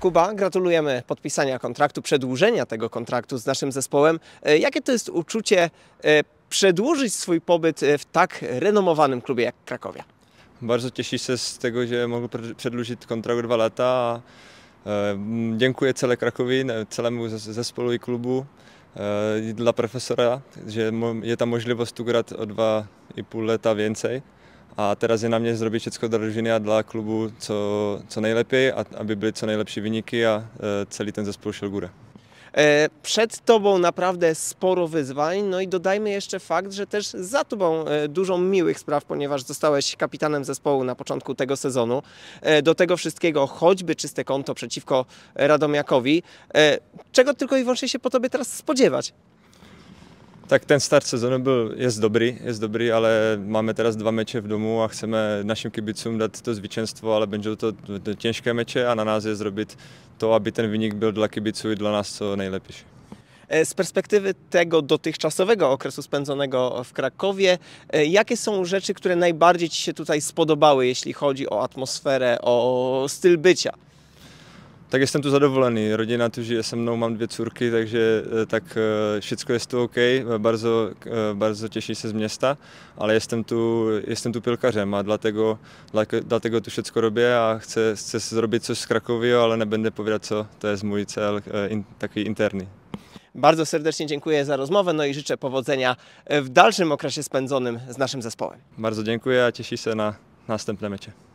Kuba, gratulujemy podpisania kontraktu, przedłużenia tego kontraktu z naszym zespołem. E, Jakie to jest uczucie e, przedłużyć swój pobyt e, w tak renomowanym klubie jak Krakowia? Bardzo cieszę się z tego, że mogę przedłużyć kontrakt dwa lata. Dziękuję całej Krakowi, całemu zes- zespołu i klubu dla profesora, że jest ta możliwość tu grać o dwa i pół lata więcej. A teraz je na mnie zrobić wszystko dla drużyny a dla klubu co, co najlepiej, a, aby były co najlepsze wyniki, a e, cały ten zespół szedł górę. E, Przed Tobą naprawdę sporo wyzwań, no i dodajmy jeszcze fakt, że też za Tobą e, dużo miłych spraw, ponieważ zostałeś kapitanem zespołu na początku tego sezonu. Do tego wszystkiego choćby czyste konto przeciwko Radomiakowi. Czego tylko i wyłącznie się po Tobie teraz spodziewać? Tak, ten start sezonu był, jest dobry, jest dobry, ale mamy teraz dwa mecze w domu a chcemy naszym kibicom dać to zwycięstwo, ale będą to, to ciężkie mecze, a na nas jest zrobić to, aby ten wynik był dla kibiców i dla nas co najlepiej. Z perspektywy tego dotychczasowego okresu spędzonego w Krakowie, e, jakie są rzeczy, które najbardziej Ci się tutaj spodobały, jeśli chodzi o atmosferę, o styl bycia? Tak jestem tu zadowolony, rodzina tu żyje ze mną, mam dwie córki, także e, tak e, wszystko jest tu ok, bardzo, e, bardzo cieszę się z miasta, ale jestem tu, jestem tu piłkarzem, a dlatego, dla- dlatego tu wszystko robię, a chcę, chcę zrobić coś z Krakowi, ale nie będę co, to jest mój cel in, taki interny. Bardzo serdecznie dziękuję za rozmowę, no i życzę powodzenia w dalszym okresie spędzonym z naszym zespołem. Bardzo dziękuję, a cieszę się na następne mecze.